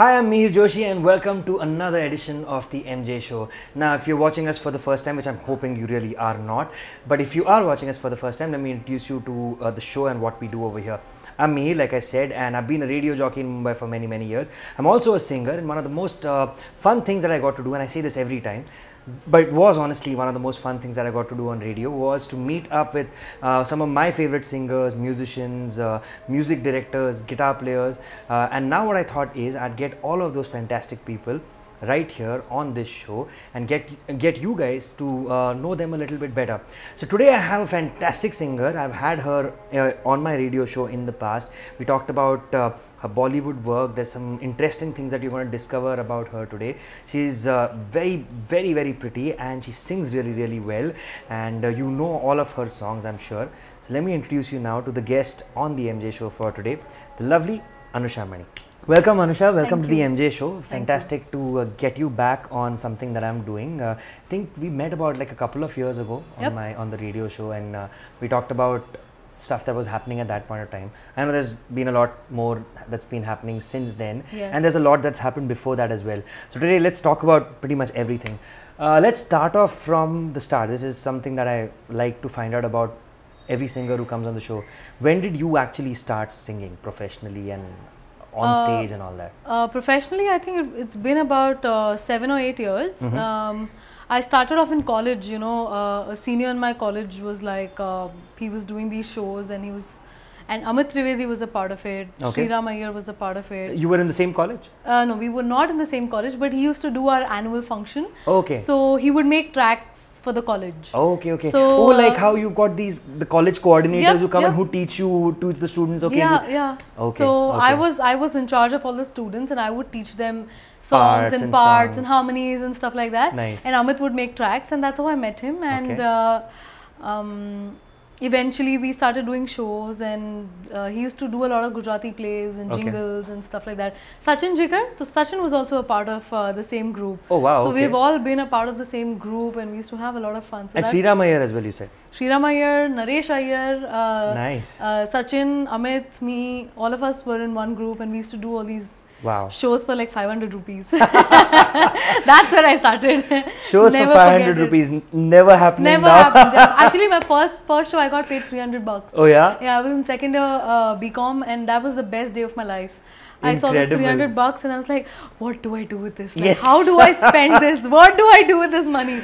Hi, I'm Mihir Joshi, and welcome to another edition of the MJ Show. Now, if you're watching us for the first time, which I'm hoping you really are not, but if you are watching us for the first time, let me introduce you to uh, the show and what we do over here. I'm Mihir, like I said, and I've been a radio jockey in Mumbai for many, many years. I'm also a singer, and one of the most uh, fun things that I got to do, and I say this every time, but it was honestly one of the most fun things that I got to do on radio was to meet up with uh, some of my favorite singers, musicians, uh, music directors, guitar players, uh, and now what I thought is I'd get all of those fantastic people right here on this show and get get you guys to uh, know them a little bit better. So today I have a fantastic singer. I've had her uh, on my radio show in the past. We talked about uh, her Bollywood work. There's some interesting things that you're going to discover about her today. She's uh, very, very, very pretty and she sings really, really well. And uh, you know all of her songs, I'm sure. So let me introduce you now to the guest on the MJ show for today, the lovely Anusha Mani. Welcome, Anusha. Welcome Thank to you. the MJ show. Fantastic to uh, get you back on something that I'm doing. Uh, I think we met about like a couple of years ago on Yep. my on the radio show, and uh, we talked about stuff that was happening at that point of time. I know there's been a lot more that's been happening since then, Yes. and there's a lot that's happened before that as well. So today, let's talk about pretty much everything. Uh, let's start off from the start. This is something that I like to find out about every singer who comes on the show. When did you actually start singing professionally and on Uh, stage and all that? Uh, professionally, I think it, it's been about uh, seven or eight years. Mhm. Um, I started off in college. You know, uh, a senior in my college was like uh, he was doing these shows, and he was, and Amit Trivedi was a part of it. Okay. Sriram Iyer was a part of it. You were in the same college? Uh, no, we were not in the same college, but he used to do our annual function. Okay. So he would make tracks for the college. Okay, okay. So, oh, like how you got these the college coordinators Yep, who come and who teach you, who teach the students. Okay. yeah, you- yeah. Okay, So I was I was in charge of all the students, and I would teach them songs and, and parts songs. and harmonies and stuff like that. Nice. And Amit would make tracks, and that's how I met him. And Okay. uh, um, eventually we started doing shows, and uh, he used to do a lot of Gujarati plays and Okay. jingles and stuff like that. Sachin Jigar, so Sachin was also a part of uh, the same group. Oh wow. So okay. we've all been a part of the same group, and we used to have a lot of fun. So and Sriram Iyer as well. You said. Shriram Iyer, Naresh Iyer, uh, nice. uh, Sachin, Amit, me, all of us were in one group and we used to do all these wow. shows for like 500 rupees. That's where I started. Shows Never for 500 rupees. Never happening Never now. happened. Actually, my first first show I got paid 300 bucks. oh yeah. Yeah, I was in second year uh, BCom and that was the best day of my life. I saw this 300 bucks and I was like, what do I do with this? Like, Yes. How do I spend this? What do I do with this money?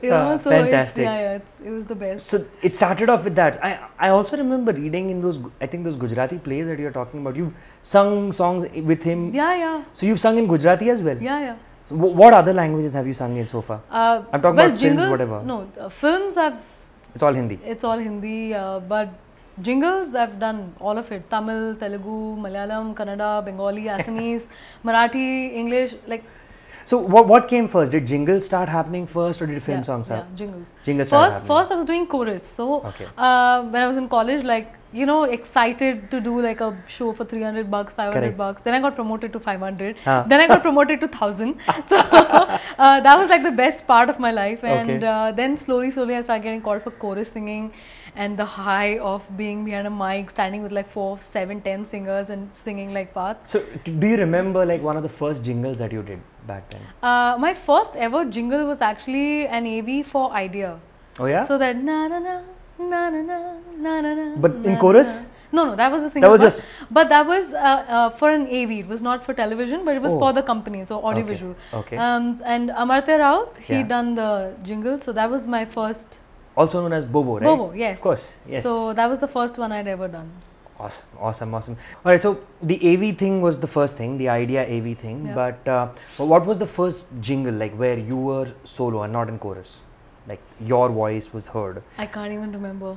You know, so fantastic. It's, yeah, yeah, it's, it was the best. So it started off with that. I I also remember reading in those I think those Gujarati plays that you're talking about. You've sung songs with him. Yeah, yeah, So you've sung in Gujarati as well. yeah, yeah. So wh- what other languages have you sung in so far? Uh, I'm talking well, about films, jingles, whatever. No, uh, films I've It's all Hindi. it's all Hindi, uh, but jingles I've done all of it: Tamil, Telugu, Malayalam, Kannada, Bengali, Assamese, Marathi, English, like So what what came first? Did jingles start happening first, or did film yeah, songs yeah, jingles. Jingles First, happening. first I was doing chorus. So Okay. uh, when I was in college, like you know, excited to do like a show for 300 bucks, 500 Correct. bucks. Then I got promoted to 500. Ah. Then I got promoted to 1000. So uh, that was like the best part of my life. And Okay. uh, then slowly, slowly, I started getting called for chorus singing. And the high of being behind a mic, standing with like four, seven, ten singers and singing like parts. So do you remember like one of the first jingles that you did back then? Uh, my first ever jingle was actually an AV for Idea. Oh yeah. So that na na na na na na na na na. But in na, chorus? na. No, no, that was a single. That was part. just- But that was uh, uh, for an AV. It was not for television, but it was Oh. for the company, so audiovisual. okay. Um, and Amartya Rahut, he Yeah. done the jingle, so that was my first. Also known as Bobo, right? Bobo, yes. Of course. Yes. So that was the first one I'd ever done. Awesome, awesome, awesome. All right, so the AV thing was the first thing, the idea AV thing. Yeah. But uh, what was the first jingle like where you were solo and not in chorus? Like your voice was heard. I can't even remember.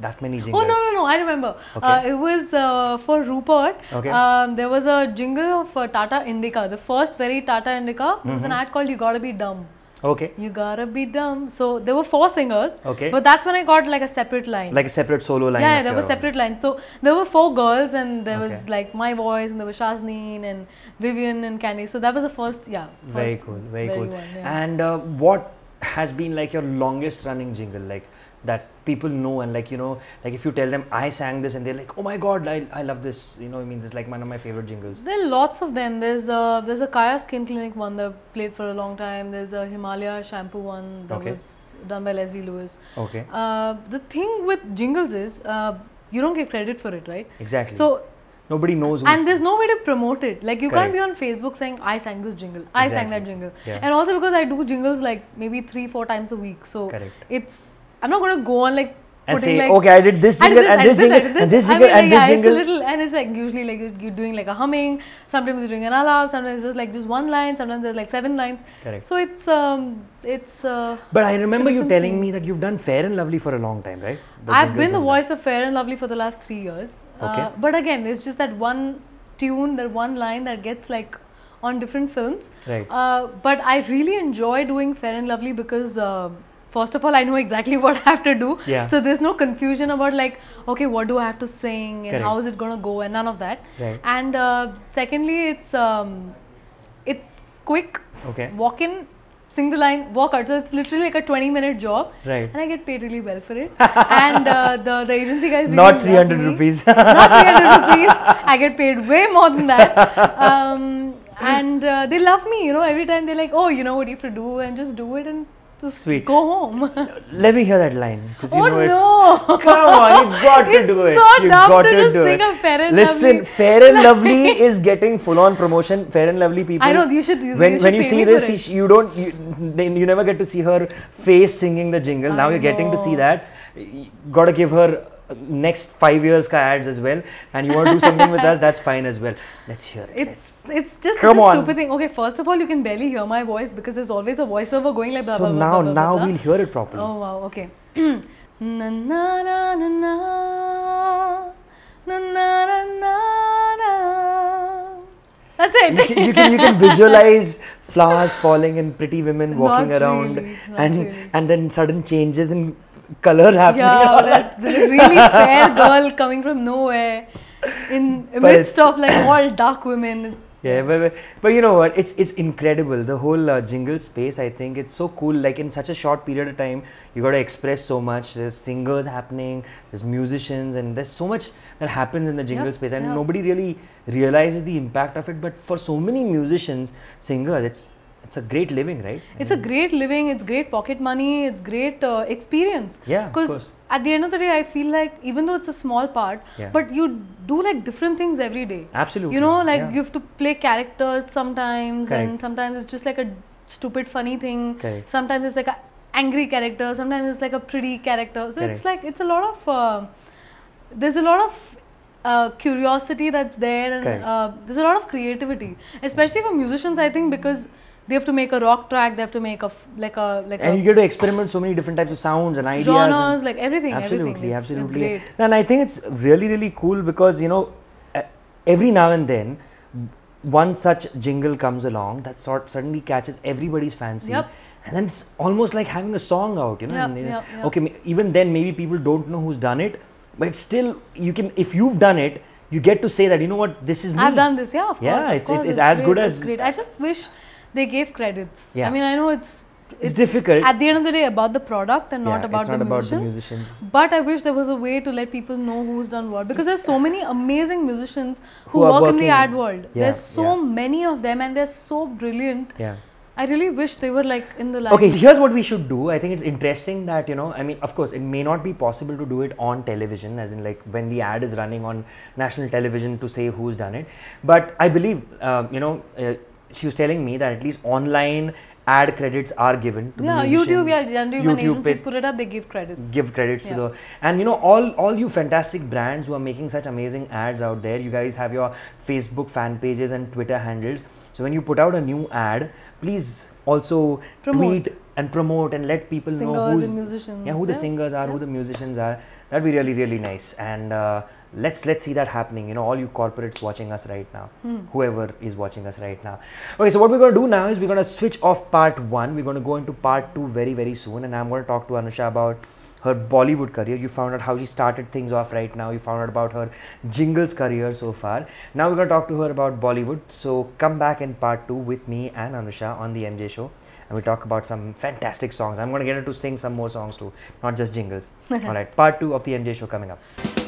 That many jingles. Oh no no no! I remember. Okay. Uh, it was uh, for Rupert. Okay. Um, there was a jingle of uh, Tata Indica, the first very Tata Indica. There was an Mm-hmm. ad called "You Gotta Be Dumb." Okay. You gotta be dumb. So there were four singers. Okay. But that's when I got like a separate line. Like a separate solo line. yeah, there were separate lines. So there were four girls, and there was like my voice, and there was Shazneen and Vivian and Candy. So that was the first, yeah. Very first cool, very, cool. one, yeah. And uh, what has been like your longest running jingle, like that people know and like you know, like if you tell them I sang this and they're like, oh my god, I, I love this. You know, I mean, this is like one of my favorite jingles. There are lots of them. There's a there's a Kaya Skin Clinic one that played for a long time. There's a Himalaya shampoo one that Okay. was done by Leslie Lewis. Okay, Uh, the thing with jingles is uh, you don't get credit for it, right? exactly. So nobody knows. And there's no way to promote it. Like you can't be on Facebook saying I sang this jingle, I sang that jingle, Yeah. and also because I do jingles like maybe three four times a week. So correct. it's I'm not going to go on like And putting say, like okay, I did this jingle and this jingle and this jingle and like, this yeah, jingle. It's a little, and it's like usually like you're- you're doing like a humming. Sometimes you're doing an alap. Sometimes it's like just one line. Sometimes there's like seven lines. Correct. So it's um it's. Uh, But I remember you telling scene. me that you've done Fair and Lovely for a long time, right? The I've been the voice of Fair and Lovely for the last three years. Okay. Uh, but again, it's just that one tune, that one line that gets like on different films. Right. Uh, but I really enjoy doing Fair and Lovely because. Uh, First of all, I know exactly what I have to do. Yeah. So there's no confusion about like, okay, what do I have to sing and how Correct. is it gonna go and none of that. Right. And uh, secondly, it's um, it's quick. Okay. Walk in, sing the line, walk out. So it's literally like a 20 minute job, Right. and I get paid really well for it. and uh, the the agency guys really Not 300 me. rupees. Not 300 rupees. I get paid way more than that. Um, and uh, they love me. You know, every time they're like, oh, you know what you have to do, and just do it and just Sweet. go home. Let me hear that line. Because you oh know it's. no! Come on, you got to do it. so you dumb got to just do sing it. a Fair and Listen, Lovely. Fair and Lovely is getting full on promotion. Fair and Lovely people. I know you should. You when should when you see this, you don't you, you never get to see her face singing the jingle. now I you're getting to see that. Got to give her next five years ka ads as well. And you want to do something with us, that's fine as well. Let's hear it. It's it's just Come such a stupid thing. Okay, first of all, you can barely hear my voice because there's always a voiceover going like blah so blah blah. now blah, blah, now blah, we'll hear it properly. Oh wow, okay. na na na na na na na na na na. That's it. you, can, you can you can visualize flowers falling and pretty women walking Not around really, and really. and then sudden changes in color happening yeah, that. really fair girl coming from nowhere in midst of like all dark women. Yeah, but, but, but you know what? It's it's incredible. The whole uh, jingle space. I think it's so cool. Like in such a short period of time, you got to express so much. There's singers happening. There's musicians, and there's so much that happens in the jingle Yep, space, and yep. nobody really realizes the impact of it. But for so many musicians, singers, it's it's a great living, right? It's a great living. It's great pocket money. It's great uh, experience. yeah, of Because course. at the end of the day, I feel like even though it's a small part, Yeah. but you do like different things every day. Absolutely. You know, like yeah. you have to play characters sometimes, Correct. and sometimes it's just like a stupid, funny thing. Correct. Sometimes it's like an angry character. Sometimes it's like a pretty character. So it's like it's a lot of uh, there's a lot of uh, curiosity that's there, and uh, there's a lot of creativity, especially for musicians. I think because they have to make a rock track, they have to make a f- like a like and a you get to experiment so many different types of sounds and ideas. and- genres, like everything, absolutely everything. It's, absolutely it's and i think it's really really cool because you know every now and then one such jingle comes along that sort suddenly catches everybody's fancy Yep. and then it's almost like having a song out you know Yep, and, you know, yep, okay even then maybe people don't know who's done it but still you can if you've done it you get to say that you know what this is me I've done this, yeah, of Yeah, course. of it's- it's- course, it's as great, good it's as- great. I just wish they gave credits. Yeah. I mean, I know it's it's, difficult at the end of the day about the product and Yeah, not about it's the not about musicians. the musicians But I wish there was a way to let people know who's done what because there's so many amazing musicians who, Who work in the ad world. Yeah, there's so many of them and they're so brilliant. yeah I really wish they were like in the line. Okay, here's what we should do. I think it's interesting that, you know, I mean, of course, it may not be possible to do it on television, as in, like, when the ad is running on national television to say who's done it. But I believe, uh, you know, uh, she was telling me that at least online ad credits are given to Yeah, the YouTube, yeah, generally when YouTube agencies put it up, they give credits. give credits to the and you know all all you fantastic brands who are making such amazing ads out there you guys have your facebook fan pages and twitter handles so when you put out a new ad please also Promote. tweet and promote and let people know who's musicians. yeah who the yeah. singers are who the musicians are. That'd be really really nice. And uh, let's let's see that happening. You know all you corporates watching us right now. Hmm. whoever is watching us right now. Okay so what we're going to do now is we're going to switch off part one. We're going to go into part two very very soon. And i'm going to talk to anusha about her Bollywood career. You found out how she started things off right now. You found out about her jingles career so far. Now we're going to talk to her about Bollywood. So come back in part two with me and Anusha on the MJ show. And we'll talk about some fantastic songs. I'm going to get her to sing some more songs too, not just jingles. All right, part two of the MJ show coming up.